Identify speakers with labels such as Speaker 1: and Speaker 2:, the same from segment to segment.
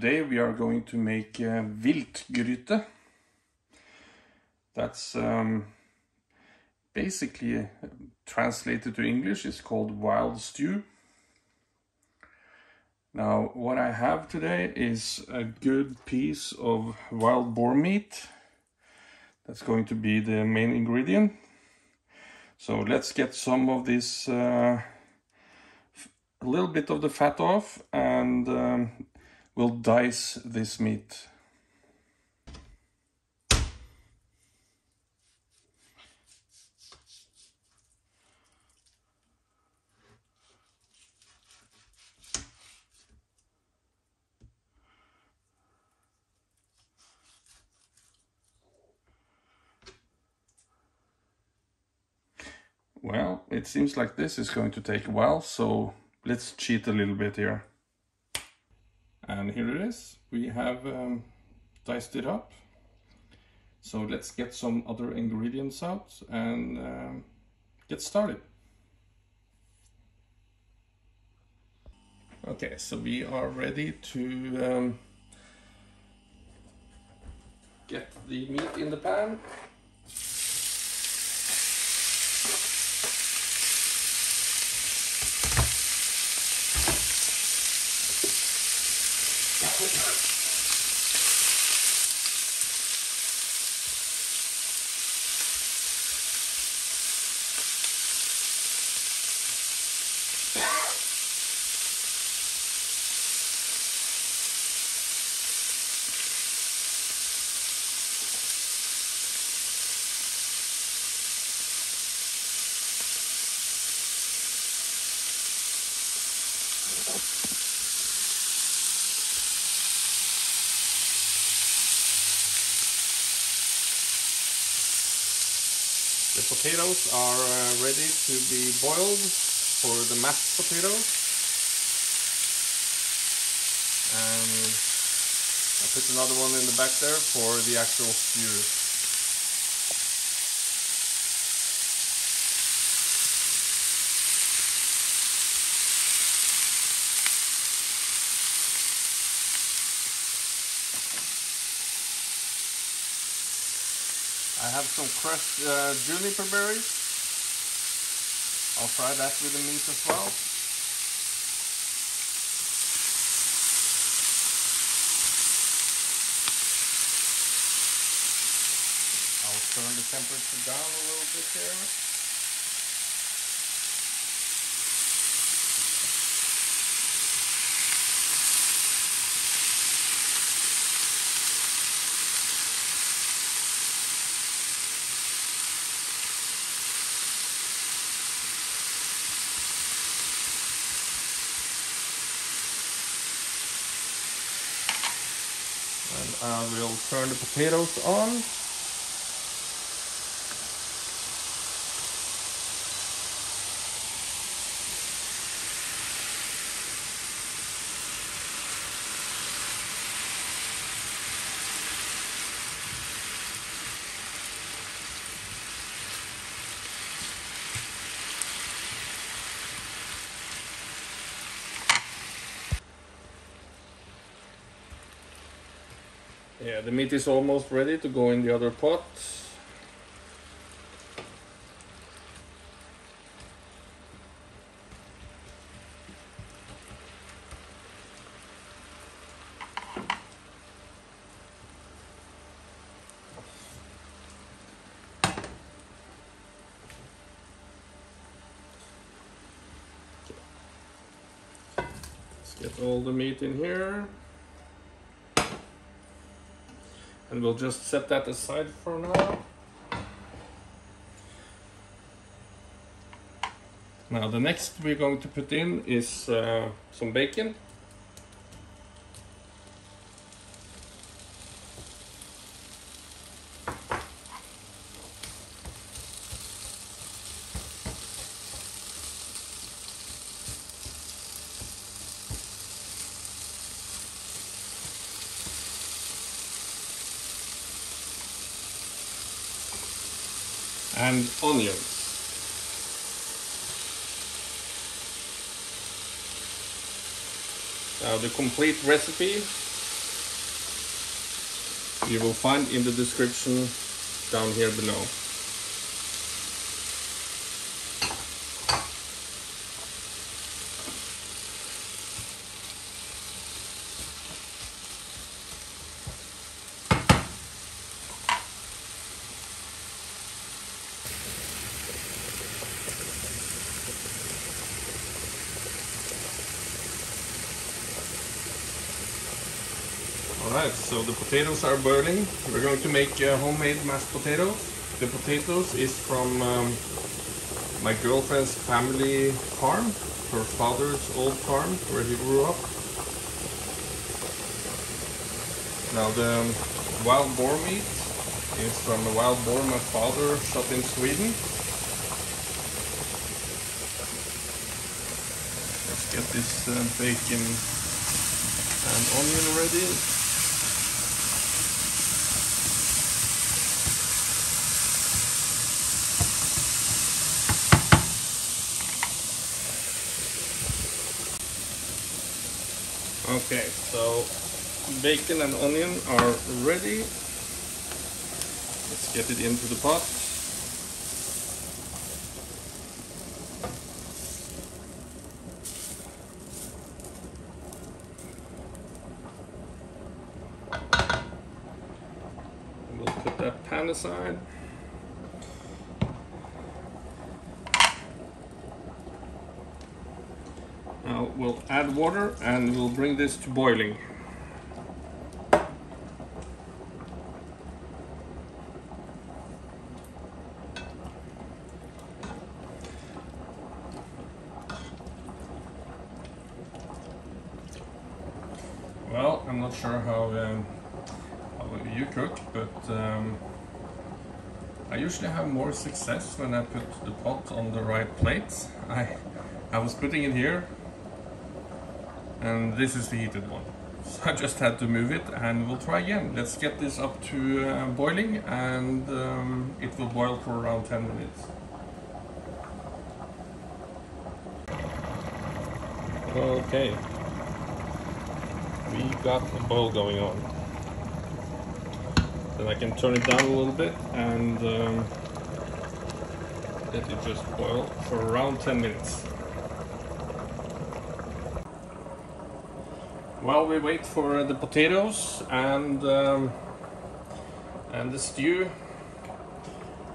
Speaker 1: today we are going to make uh, viltgryte. That's um, basically uh, translated to English it's called wild stew. Now what I have today is a good piece of wild boar meat. That's going to be the main ingredient. So let's get some of this uh, a little bit of the fat off and um, we'll dice this meat. Well, it seems like this is going to take a while, so let's cheat a little bit here. And here it is. We have um, diced it up. So let's get some other ingredients out and um, get started. Okay, so we are ready to um, get the meat in the pan. The potatoes are uh, ready to be boiled for the mashed potatoes. And I put another one in the back there for the actual stew. I have some crushed uh, juniper berries. I'll fry that with the meat as well. I'll turn the temperature down a little bit here. I uh, will turn the potatoes on. Yeah, the meat is almost ready to go in the other pot. Let's get all the meat in here. And we'll just set that aside for now. Now the next we're going to put in is uh, some bacon. and onions. Now the complete recipe you will find in the description down here below. Alright, so the potatoes are boiling. We're going to make uh, homemade mashed potatoes. The potatoes is from um, my girlfriend's family farm, her father's old farm where he grew up. Now the wild boar meat is from a wild boar my father shot in Sweden. Let's get this uh, bacon and onion ready. Okay, so bacon and onion are ready. Let's get it into the pot. We'll put that pan aside. Now we'll add water and we'll bring this to boiling. Well, I'm not sure how, um, how you cook, but um, I usually have more success when I put the pot on the right plate. I, I was putting it here and this is the heated one. So I just had to move it and we'll try again. Let's get this up to uh, boiling and um, it will boil for around 10 minutes. Okay, we got a boil going on. Then I can turn it down a little bit and um, let it just boil for around 10 minutes. While we wait for the potatoes and um, and the stew,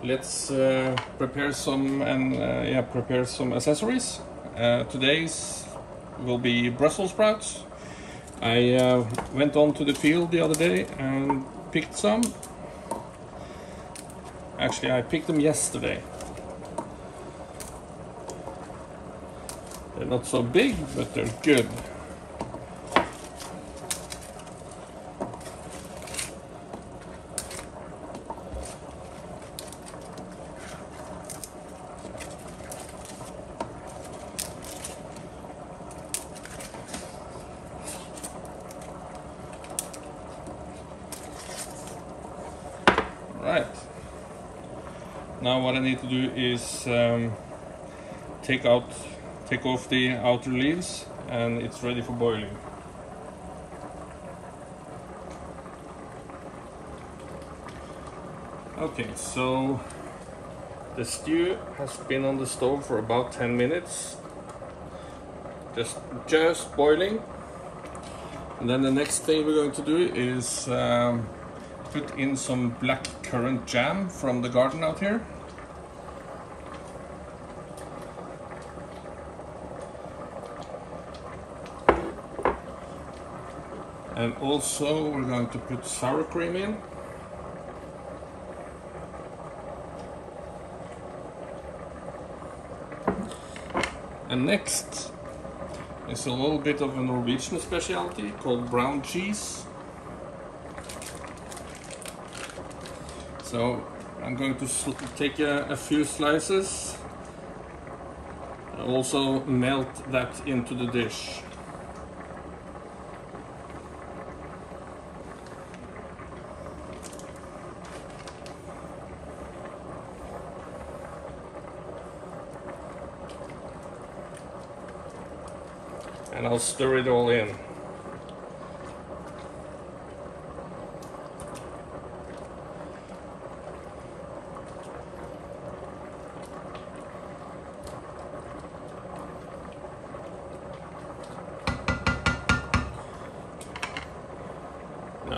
Speaker 1: let's uh, prepare some and uh, yeah prepare some accessories. Uh, today's will be Brussels sprouts. I uh, went on to the field the other day and picked some. Actually, I picked them yesterday. They're not so big, but they're good. Right. Now what I need to do is um, take out, take off the outer leaves and it's ready for boiling. Okay, so the stew has been on the stove for about 10 minutes. Just, just boiling. And then the next thing we're going to do is um, put in some black currant jam from the garden out here. And also we're going to put sour cream in. And next is a little bit of a Norwegian specialty called brown cheese. So I'm going to take a, a few slices and also melt that into the dish. And I'll stir it all in.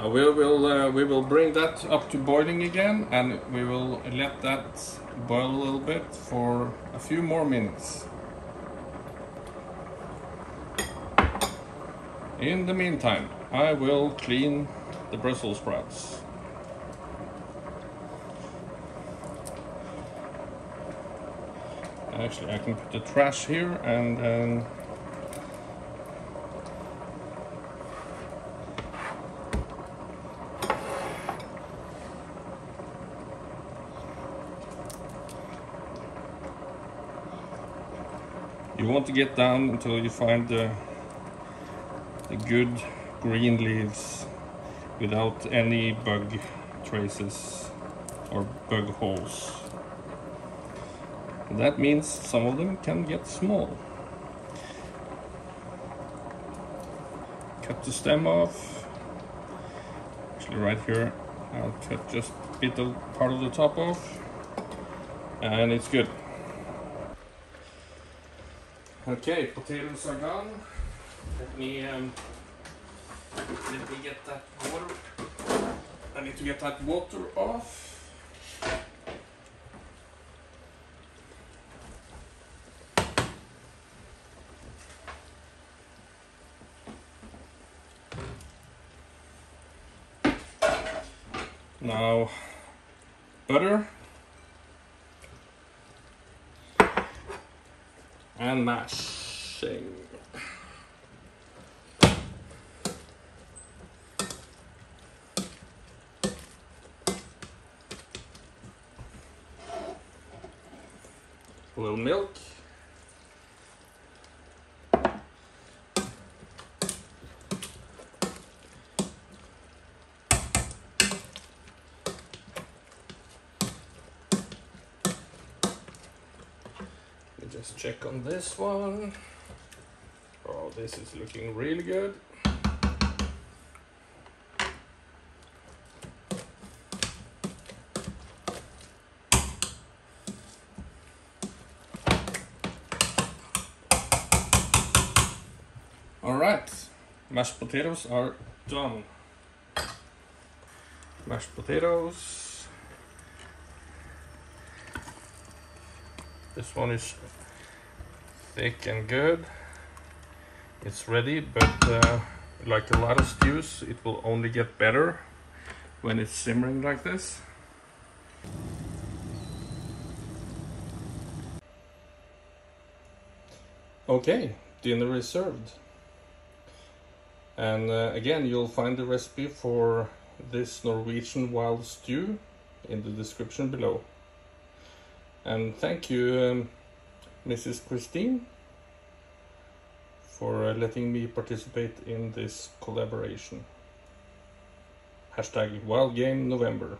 Speaker 1: We will uh, we will bring that up to boiling again, and we will let that boil a little bit for a few more minutes. In the meantime, I will clean the Brussels sprouts. Actually, I can put the trash here and um, want to get down until you find the, the good green leaves without any bug traces or bug holes. That means some of them can get small. Cut the stem off. Actually right here I'll cut just a bit of part of the top off and it's good. Okay, potatoes are gone. Let me um, let me get that water. I need to get that water off. Now, butter and mashing. A little milk. Let me check on this one. Oh, this is looking really good. All right, mashed potatoes are done. Mashed potatoes. This one is thick and good. It's ready, but uh, like a lot of stews, it will only get better when it's simmering like this. Okay, dinner is served. And uh, again, you'll find the recipe for this Norwegian wild stew in the description below. And thank you, um, Mrs. Christine, for uh, letting me participate in this collaboration. Hashtag Wild Game November.